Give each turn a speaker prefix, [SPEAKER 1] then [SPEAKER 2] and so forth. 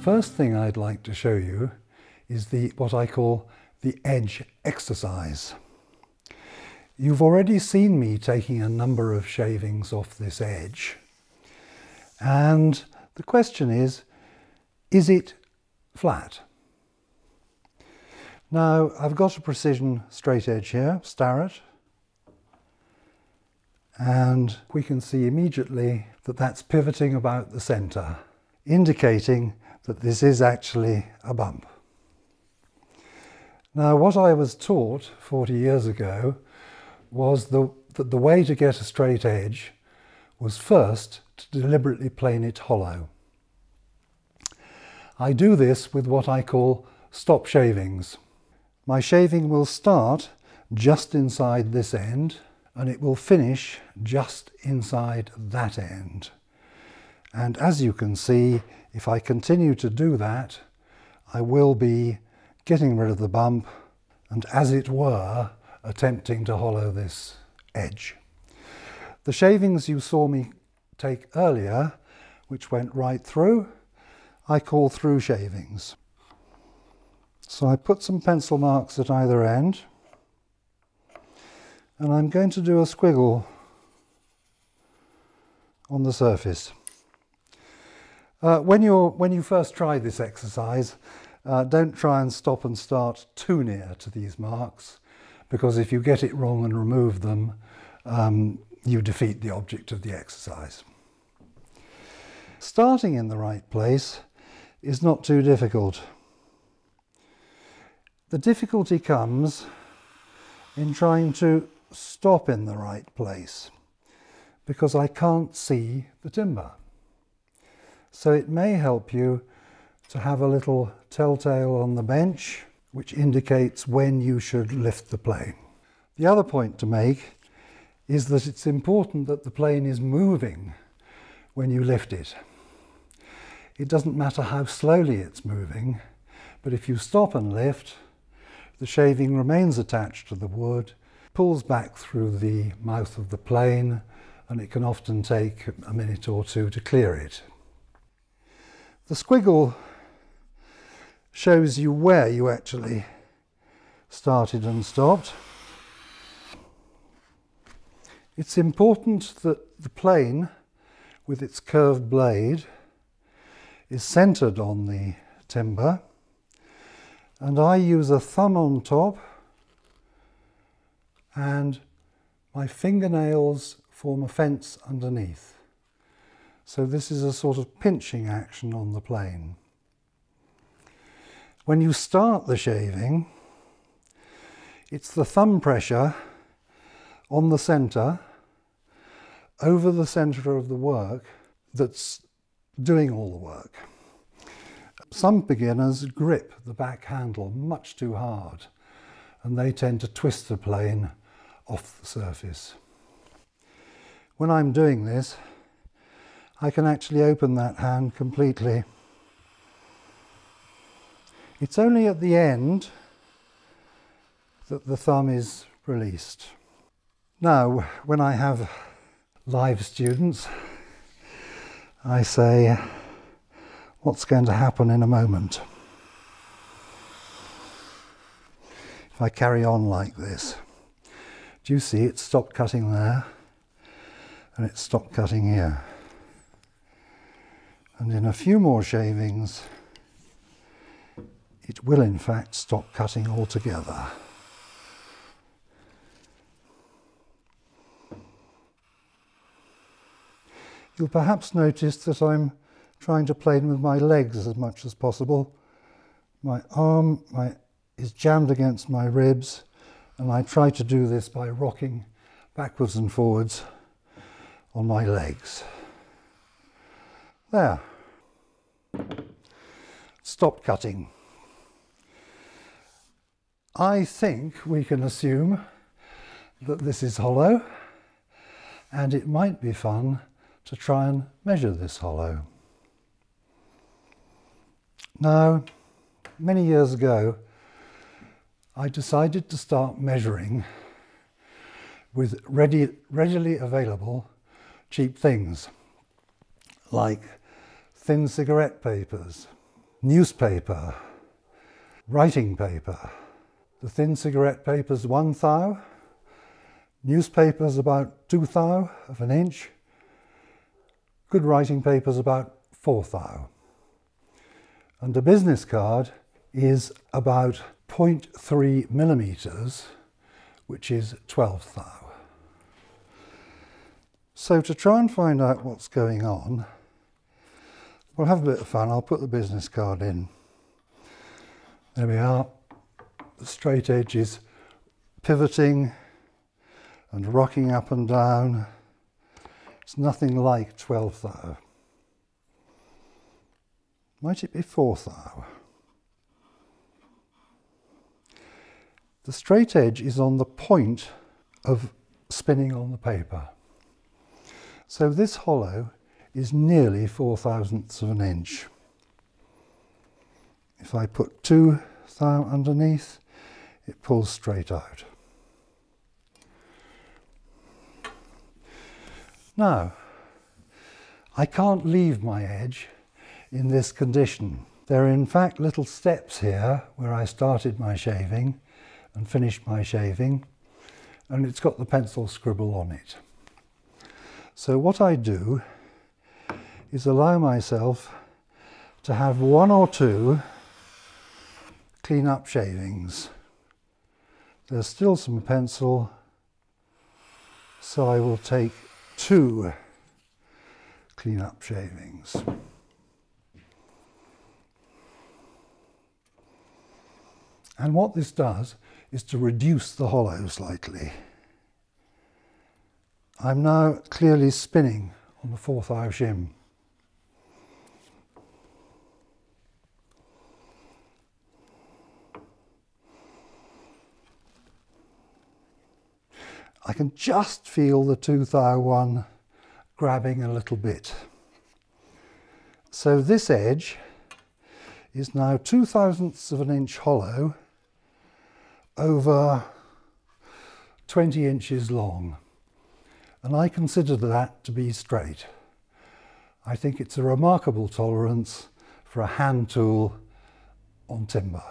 [SPEAKER 1] first thing I'd like to show you is the what I call the edge exercise. You've already seen me taking a number of shavings off this edge and the question is, is it flat? Now I've got a precision straight edge here, Starrett, and we can see immediately that that's pivoting about the centre, indicating that this is actually a bump. Now what I was taught 40 years ago was the, that the way to get a straight edge was first to deliberately plane it hollow. I do this with what I call stop shavings. My shaving will start just inside this end and it will finish just inside that end. And as you can see, if I continue to do that, I will be getting rid of the bump and as it were, attempting to hollow this edge. The shavings you saw me take earlier, which went right through, I call through shavings. So I put some pencil marks at either end, and I'm going to do a squiggle on the surface. Uh, when, you're, when you first try this exercise, uh, don't try and stop and start too near to these marks, because if you get it wrong and remove them, um, you defeat the object of the exercise. Starting in the right place is not too difficult. The difficulty comes in trying to stop in the right place because I can't see the timber. So it may help you to have a little telltale on the bench which indicates when you should lift the plane. The other point to make is that it's important that the plane is moving when you lift it. It doesn't matter how slowly it's moving, but if you stop and lift, the shaving remains attached to the wood, pulls back through the mouth of the plane, and it can often take a minute or two to clear it. The squiggle shows you where you actually started and stopped. It's important that the plane with its curved blade is centered on the timber and I use a thumb on top and my fingernails form a fence underneath. So this is a sort of pinching action on the plane. When you start the shaving, it's the thumb pressure on the centre over the centre of the work that's doing all the work. Some beginners grip the back handle much too hard and they tend to twist the plane off the surface. When I'm doing this, I can actually open that hand completely. It's only at the end that the thumb is released. Now, when I have live students, I say, what's going to happen in a moment? If I carry on like this, do you see it stopped cutting there and it stopped cutting here? And in a few more shavings, it will in fact stop cutting altogether. You'll perhaps notice that I'm trying to plane with my legs as much as possible. My arm my, is jammed against my ribs and I try to do this by rocking backwards and forwards on my legs. There. Stop cutting. I think we can assume that this is hollow and it might be fun to try and measure this hollow. Now, many years ago, I decided to start measuring with ready, readily available cheap things like thin cigarette papers, newspaper, writing paper. The thin cigarette paper's one thou, newspaper's about two thou of an inch, good writing paper's about four thou. And a business card is about 0.3 millimeters, which is 12 thou. So to try and find out what's going on, we'll have a bit of fun. I'll put the business card in. There we are. The straight edge is pivoting and rocking up and down. It's nothing like 12 thou. Might it be 4 thou? The straight edge is on the point of spinning on the paper. So this hollow is nearly 4 thousandths of an inch. If I put 2 thou underneath, it pulls straight out. Now, I can't leave my edge in this condition. There are in fact little steps here where I started my shaving and finished my shaving and it's got the pencil scribble on it. So what I do is allow myself to have one or two clean up shavings. There's still some pencil, so I will take two clean up shavings. And what this does is to reduce the hollow slightly. I'm now clearly spinning on the fourth thou shim. I can just feel the two thou one grabbing a little bit. So this edge is now two thousandths of an inch hollow over 20 inches long. And I consider that to be straight. I think it's a remarkable tolerance for a hand tool on timber.